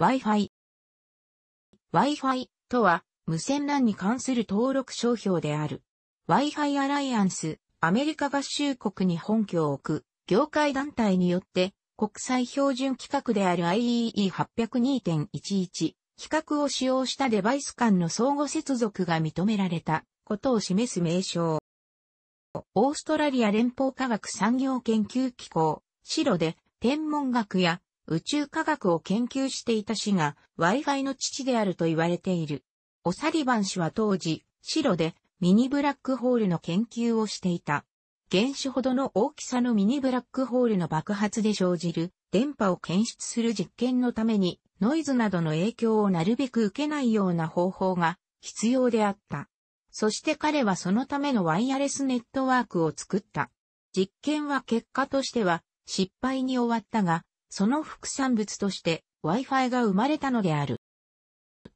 Wi-Fi。Wi-Fi とは無線 LAN に関する登録商標である。Wi-Fi アライアンス、アメリカ合衆国に本拠を置く、業界団体によって国際標準規格である IEE802.11 規格を使用したデバイス間の相互接続が認められたことを示す名称。オーストラリア連邦科学産業研究機構、白で天文学や宇宙科学を研究していた氏が Wi-Fi の父であると言われている。オサリバン氏は当時、白でミニブラックホールの研究をしていた。原子ほどの大きさのミニブラックホールの爆発で生じる電波を検出する実験のためにノイズなどの影響をなるべく受けないような方法が必要であった。そして彼はそのためのワイヤレスネットワークを作った。実験は結果としては失敗に終わったが、その副産物として Wi-Fi が生まれたのである。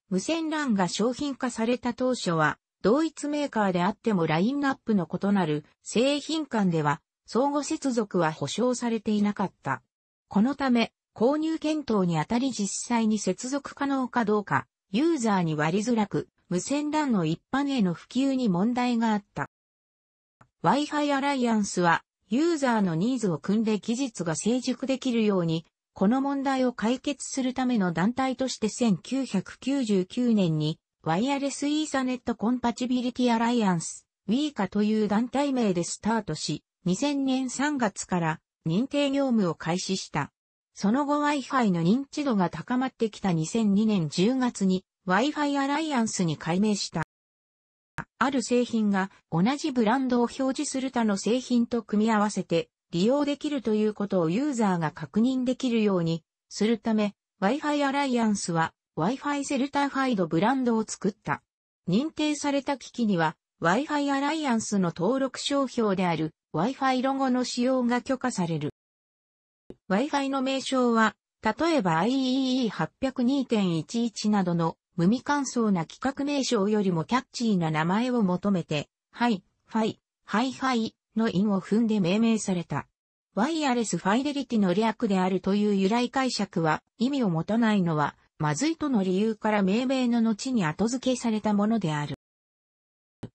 無線 LAN が商品化された当初は、同一メーカーであってもラインナップの異なる製品間では相互接続は保証されていなかった。このため、購入検討にあたり実際に接続可能かどうか、ユーザーに割りづらく、無線 LAN の一般への普及に問題があった。Wi-Fi アライアンスは、ユーザーのニーズを組んで技術が成熟できるように、この問題を解決するための団体として1999年に、ワイヤレスイーサネットコンパチビリティアライアンス、WICA という団体名でスタートし、2000年3月から認定業務を開始した。その後 Wi-Fi の認知度が高まってきた2002年10月に Wi-Fi アライアンスに改名した。ある製品が同じブランドを表示する他の製品と組み合わせて利用できるということをユーザーが確認できるようにするため Wi-Fi アライアンスは Wi-Fi セルターファイドブランドを作った。認定された機器には Wi-Fi アライアンスの登録商標である Wi-Fi ロゴの使用が許可される。Wi-Fi の名称は、例えば IEEE802.11 などの無味乾燥な規格名称よりもキャッチーな名前を求めて、ハイ、ファイ、ハイファイの韻を踏んで命名された。ワイヤレスファイデリティの略であるという由来解釈は意味を持たないのは、まずいとの理由から命名の後に後付けされたものである。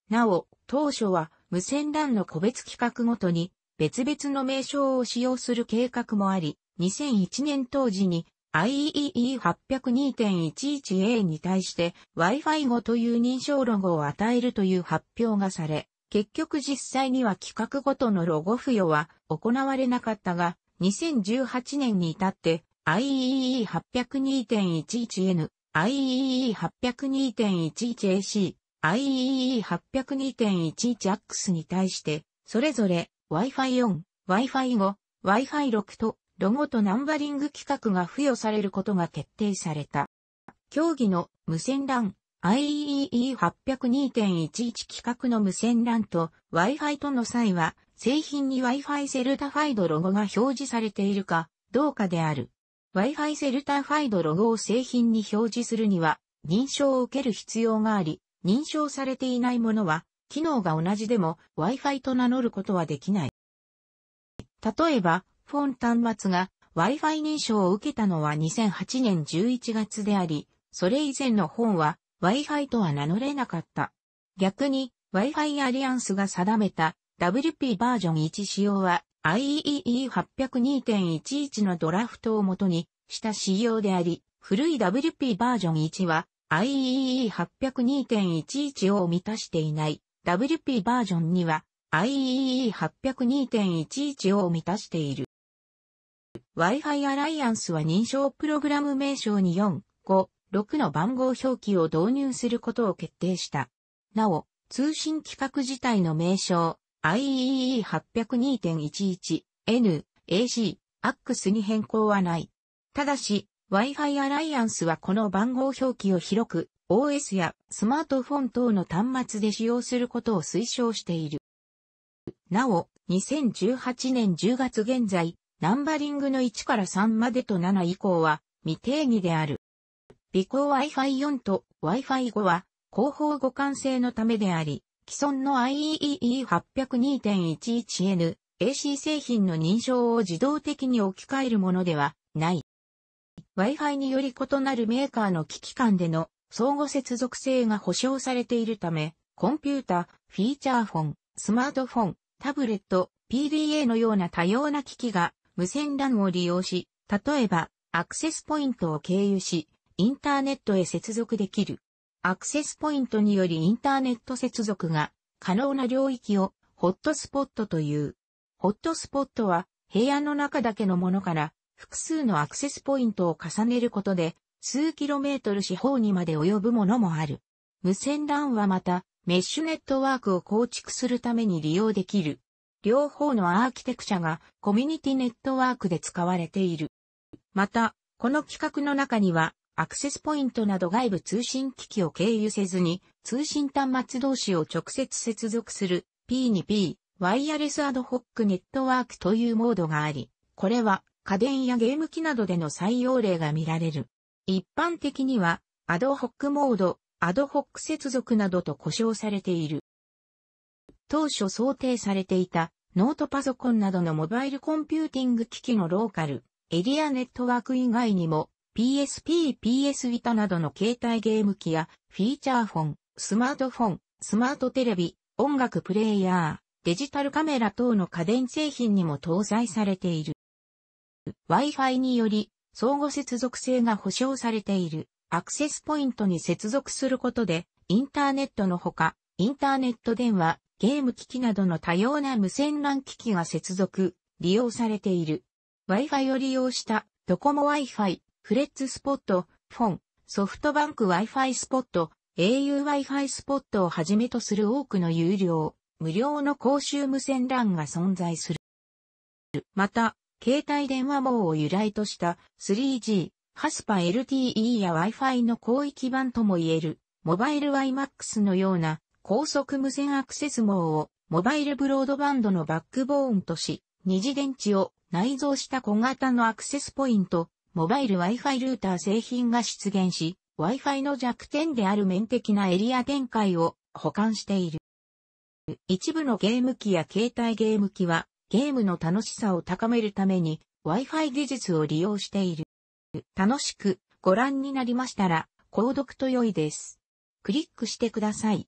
なお、当初は無線 LAN の個別規格ごとに別々の名称を使用する計画もあり、2001年当時に IEEE802.11a に対して Wi-Fi 5という認証ロゴを与えるという発表がされ、結局実際には規格ごとのロゴ付与は行われなかったが、2018年に至って IEE802.11N、IEE802.11AC、IEEE802.11ax に対して、それぞれ Wi-Fi 4、Wi-Fi 5、Wi-Fi 6とロゴとナンバリング規格が付与されることが決定された。競技の無線 LAN IEEE802.11 規格の無線 LAN と Wi-Fi との際は製品に Wi-Fi セルタファイドロゴが表示されているかどうかである。Wi-Fi セルタファイドロゴを製品に表示するには認証を受ける必要があり、認証されていないものは機能が同じでも Wi-Fi と名乗ることはできない。例えば、フォン端末が Wi-Fi 認証を受けたのは2008年11月であり、それ以前の本は Wi-Fi とは名乗れなかった。逆に Wi-Fi アリアンスが定めた WP バージョン1仕様は IEEE802.11 のドラフトをもとにした仕様であり、古い WP バージョン1は IEEE802.11 を満たしていない WP バージョン2は IEEE802.11 を満たしている。Wi-Fi アライアンスは認証プログラム名称に4、5、6の番号表記を導入することを決定した。なお、通信規格自体の名称、IEEE802.11、N、AC、AX に変更はない。ただし、Wi-Fi アライアンスはこの番号表記を広く、OS やスマートフォン等の端末で使用することを推奨している。なお、2018年10月現在、ナンバリングの1から3までと7以降は未定義である。微光 Wi-Fi 4と Wi-Fi 5は広報互換性のためであり、既存の IEEE802.11n AC 製品の認証を自動的に置き換えるものではない。Wi-Fi により異なるメーカーの機器間での相互接続性が保証されているため、コンピュータ、フィーチャーフォン、スマートフォン、タブレット、PDA のような多様な機器が無線 LAN を利用し、例えばアクセスポイントを経由し、インターネットへ接続できる。アクセスポイントによりインターネット接続が可能な領域をホットスポットという。ホットスポットは部屋の中だけのものから複数のアクセスポイントを重ねることで数キロメートル四方にまで及ぶものもある。無線 LAN はまたメッシュネットワークを構築するために利用できる。両方のアーキテクチャがコミュニティネットワークで使われている。また、この規格の中にはアクセスポイントなど外部通信機器を経由せずに、通信端末同士を直接接続する P2P、ワイヤレスアドホックネットワークというモードがあり、これは家電やゲーム機などでの採用例が見られる。一般的には、アドホックモード、アドホック接続などと呼称されている。当初想定されていたノートパソコンなどのモバイルコンピューティング機器のローカル、エリアネットワーク以外にも PSP、PS Vita などの携帯ゲーム機やフィーチャーフォン、スマートフォン、スマートテレビ、音楽プレイヤー、デジタルカメラ等の家電製品にも搭載されている。Wi-Fi により相互接続性が保証されているアクセスポイントに接続することでインターネットのほか、インターネット電話、ゲーム機器などの多様な無線 LAN 機器が接続、利用されている。Wi-Fi を利用したドコモ Wi-Fi、フレッツスポット、フォン、ソフトバンク Wi-Fi スポット、au Wi-Fi スポットをはじめとする多くの有料、無料の公衆無線 LAN が存在する。また、携帯電話網を由来とした 3G、ハスパ LTE や Wi-Fi の広域版とも言える、モバイル WiMAX のような高速無線アクセス網をモバイルブロードバンドのバックボーンとし、二次電池を内蔵した小型のアクセスポイント、モバイル Wi-Fi ルーター製品が出現し、Wi-Fi の弱点である面的なエリア展開を保管している。一部のゲーム機や携帯ゲーム機はゲームの楽しさを高めるために Wi-Fi 技術を利用している。楽しくご覧になりましたら、購読と良いです。クリックしてください。